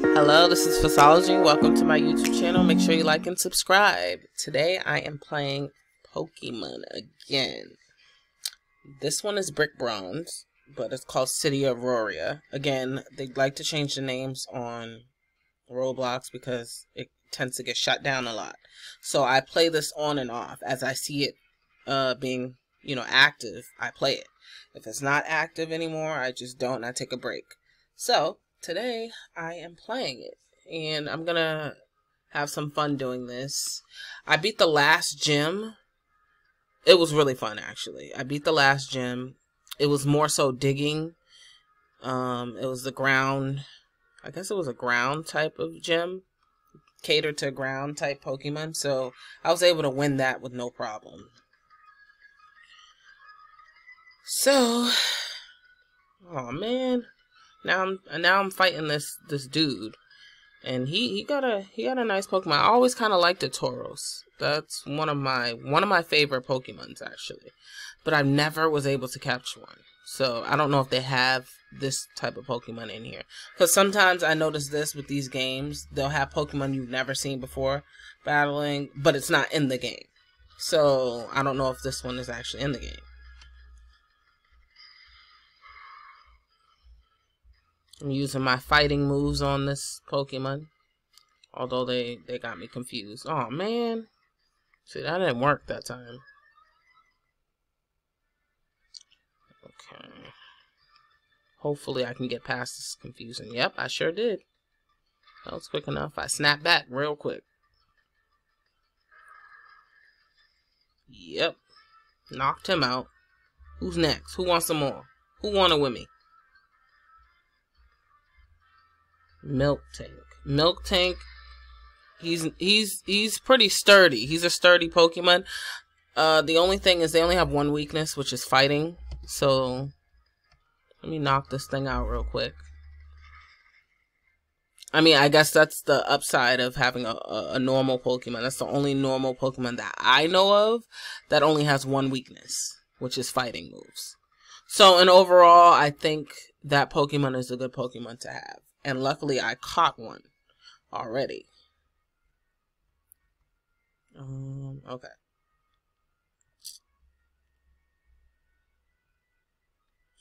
Hello, this is Fussology. Welcome to my YouTube channel. Make sure you like and subscribe. Today I am playing Pokemon again. This one is Brick Bronze, but it's called City of Roria. Again, they'd like to change the names on Roblox because it tends to get shut down a lot. So I play this on and off. As I see it uh, being, you know, active, I play it. If it's not active anymore, I just don't I take a break. So, today I am playing it and I'm gonna have some fun doing this. I beat the last gym. It was really fun actually. I beat the last gym. It was more so digging. Um, it was the ground. I guess it was a ground type of gym, catered to ground type Pokemon. So I was able to win that with no problem. So, oh man, now I'm now I'm fighting this this dude, and he he got a he got a nice Pokemon. I always kind of liked the Tauros. That's one of my one of my favorite Pokemons actually, but I never was able to catch one. So I don't know if they have this type of Pokemon in here. Because sometimes I notice this with these games, they'll have Pokemon you've never seen before battling, but it's not in the game. So I don't know if this one is actually in the game. I'm using my fighting moves on this Pokemon. Although they, they got me confused. Oh, man. See, that didn't work that time. Okay. Hopefully I can get past this confusion. Yep, I sure did. That was quick enough. I snapped back real quick. Yep. Knocked him out. Who's next? Who wants some more? Who wanted with me? Miltank. Milk Tank. He's he's he's pretty sturdy. He's a sturdy Pokemon. Uh, the only thing is they only have one weakness, which is fighting. So let me knock this thing out real quick. I mean, I guess that's the upside of having a, a, a, normal Pokemon. That's the only normal Pokemon that I know of that only has one weakness, which is fighting moves. So, in overall, I think that Pokemon is a good Pokemon to have. And luckily I caught one already. Um, okay.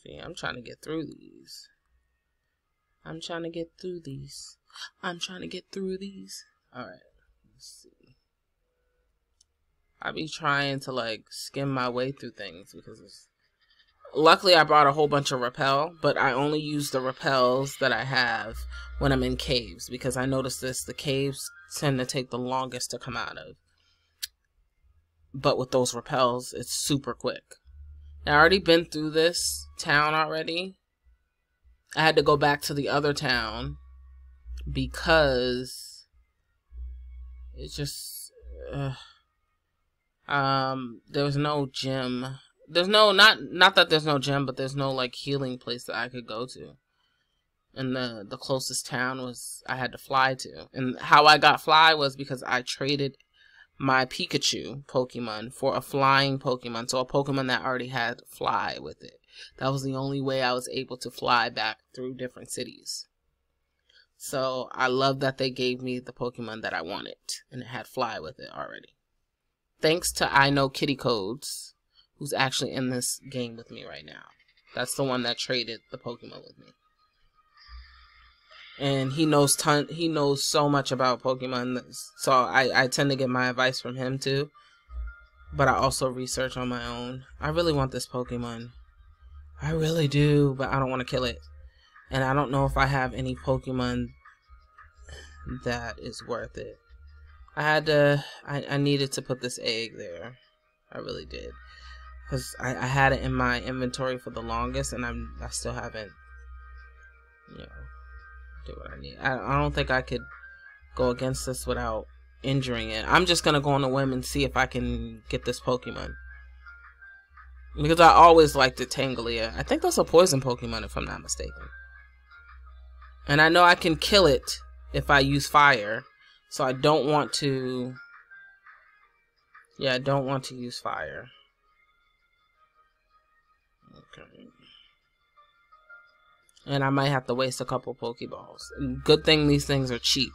See, I'm trying to get through these. I'm trying to get through these. I'm trying to get through these. Alright, let's see. I be trying to like skim my way through things because it's luckily I brought a whole bunch of repel, but I only use the repels that I have when I'm in caves because I noticed this, the caves tend to take the longest to come out of. But with those repels, it's super quick. I already been through this town already. I had to go back to the other town because it's just uh, um there was no gym there's no not not that there's no gym, but there's no like healing place that I could go to. And the the closest town was I had to fly to. And how I got fly was because I traded my Pikachu Pokemon for a flying Pokemon, so a Pokemon that already had fly with it. That was the only way I was able to fly back through different cities. So I love that they gave me the Pokemon that I wanted, and it had fly with it already. Thanks to I Know Kitty Codes, who's actually in this game with me right now. That's the one that traded the Pokemon with me. And he knows ton he knows so much about Pokemon so I, I tend to get my advice from him too. But I also research on my own. I really want this Pokemon. I really do, but I don't want to kill it. And I don't know if I have any Pokemon that is worth it. I had to I, I needed to put this egg there. I really did because I, I had it in my inventory for the longest, and I'm I still haven't, you know, do what I need. I I don't think I could go against this without injuring it. I'm just gonna go on a whim and see if I can get this Pokemon. Because I always liked the Tangela. I think that's a poison Pokemon if I'm not mistaken. And I know I can kill it if I use fire. So I don't want to... Yeah, I don't want to use fire. And I might have to waste a couple Pokeballs. Good thing these things are cheap.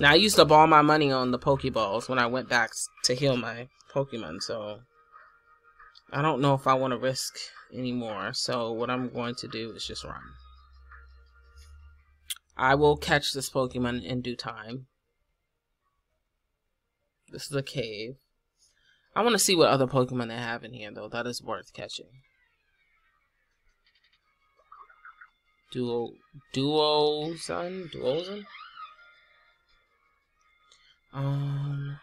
Now, I used up all my money on the Pokeballs when I went back to heal my Pokemon, so I don't know if I want to risk anymore. So what I'm going to do is just run. I will catch this Pokemon in due time. This is a cave. I want to see what other Pokemon they have in here, though. That is worth catching. Duo, Duosion, Duosion. Um,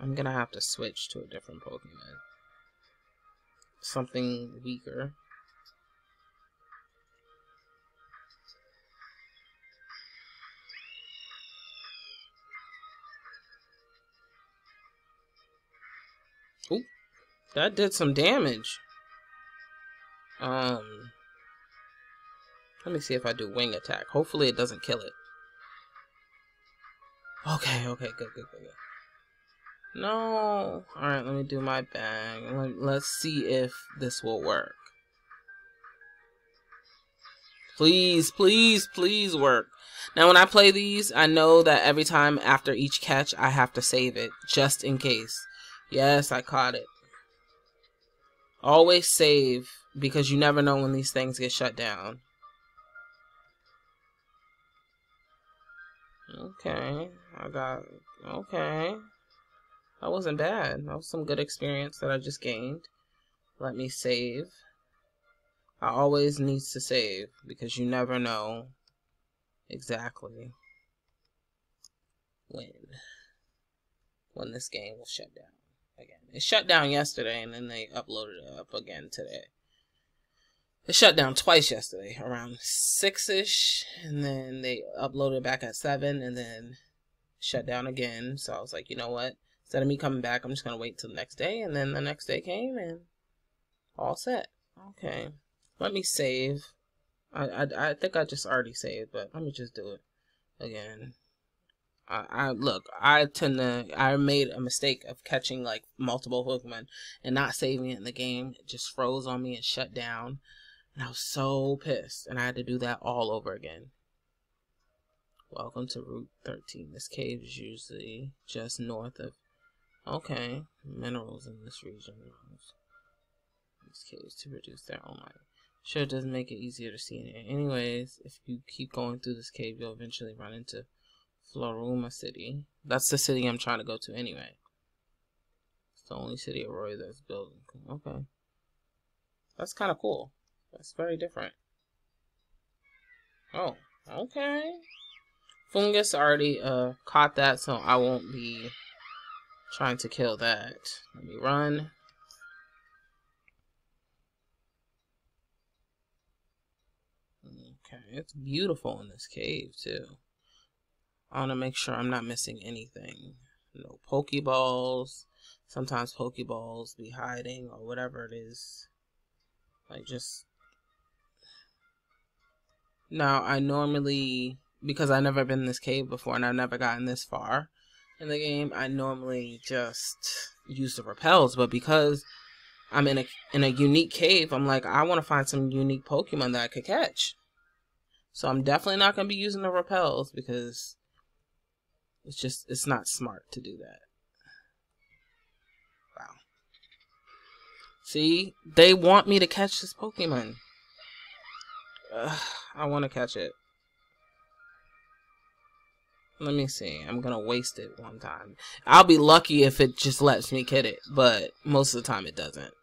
I'm gonna have to switch to a different Pokemon. Something weaker. Ooh, that did some damage. Um, let me see if I do wing attack. Hopefully it doesn't kill it. Okay, okay, good, good, good, good. No. Alright, let me do my bang. Let's see if this will work. Please, please, please work. Now, when I play these, I know that every time after each catch, I have to save it, just in case. Yes, I caught it. Always save, because you never know when these things get shut down. Okay, I got, okay. That wasn't bad. That was some good experience that I just gained. Let me save. I always need to save because you never know exactly when when this game will shut down again. It shut down yesterday and then they uploaded it up again today. It shut down twice yesterday, around six ish, and then they uploaded back at seven, and then shut down again. So I was like, you know what? Instead of me coming back, I'm just gonna wait till the next day, and then the next day came, and all set. Okay, let me save. I I, I think I just already saved, but let me just do it again. I, I look, I tend to, I made a mistake of catching like multiple Pokemon and not saving it in the game. It just froze on me and shut down. And I was so pissed. And I had to do that all over again. Welcome to Route 13. This cave is usually just north of... Okay. Minerals in this region. These caves to produce their own light. Sure it does make it easier to see in here. Anyways, if you keep going through this cave, you'll eventually run into Fluoruma City. That's the city I'm trying to go to anyway. It's the only city of Roy that's built. Okay. That's kind of cool. That's very different. Oh, okay. Fungus already uh, caught that, so I won't be trying to kill that. Let me run. Okay, it's beautiful in this cave, too. I want to make sure I'm not missing anything. No Pokeballs. Sometimes Pokeballs be hiding or whatever it is. Like, just now, I normally, because I've never been in this cave before and I've never gotten this far in the game, I normally just use the repels. But because I'm in a in a unique cave, I'm like, I want to find some unique Pokemon that I could catch. So I'm definitely not going to be using the repels because it's just, it's not smart to do that. Wow. See, they want me to catch this Pokemon. Ugh, I want to catch it. Let me see. I'm going to waste it one time. I'll be lucky if it just lets me get it, but most of the time it doesn't.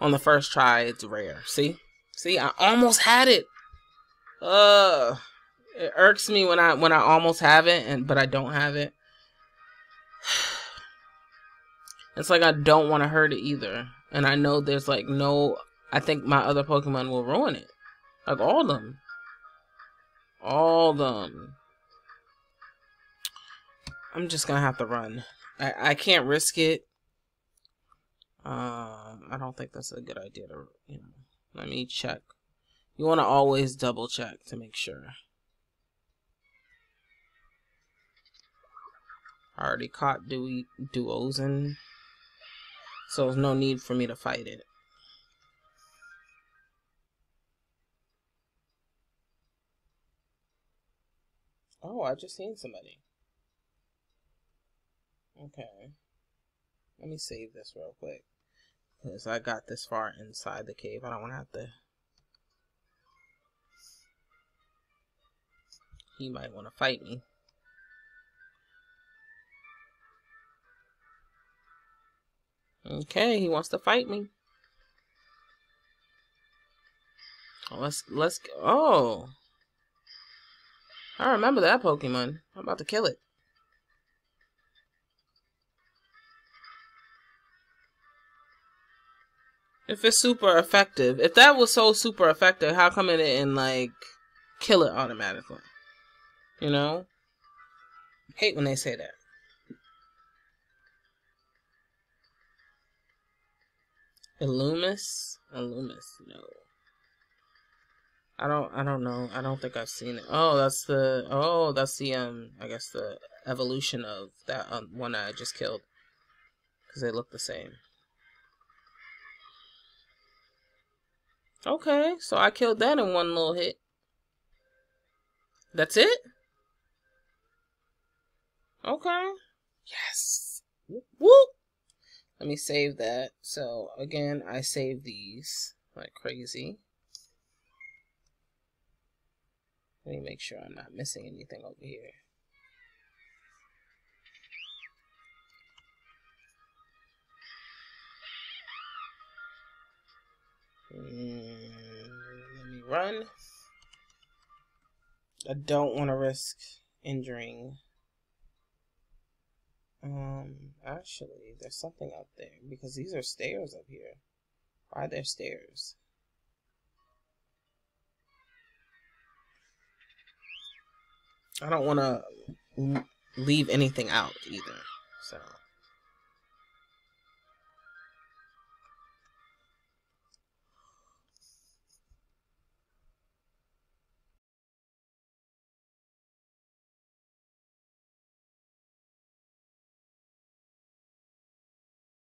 On the first try, it's rare. See? See, I almost had it. Uh, it irks me when I when I almost have it and but I don't have it. It's like I don't want to hurt it either. And I know there's like no I think my other Pokemon will ruin it. Like all of them. All of them. I'm just gonna have to run. I, I can't risk it. Um, I don't think that's a good idea to, you know, let me check. You want to always double check to make sure. I already caught Dewey Duosion, so there's no need for me to fight it. Oh, I just seen somebody. Okay. Let me save this real quick. Because I got this far inside the cave. I don't want to have to... He might want to fight me. Okay, he wants to fight me. Let's let's oh. I remember that Pokemon. I'm about to kill it. If it's super effective, if that was so super effective, how come it didn't like kill it automatically? You know? hate when they say that. Illumise? Illumise, no. I don't I don't know. I don't think I've seen it. Oh, that's the oh, that's the um I guess the evolution of that um, one I just killed. Cuz they look the same. Okay, so I killed that in one little hit. That's it? Okay. Yes. Whoop. Let me save that. So again, I save these like crazy. Let me make sure I'm not missing anything over here. Mm, let me run. I don't want to risk injuring um, actually, there's something up there because these are stairs up here. Why are there stairs? I don't want to leave anything out either. So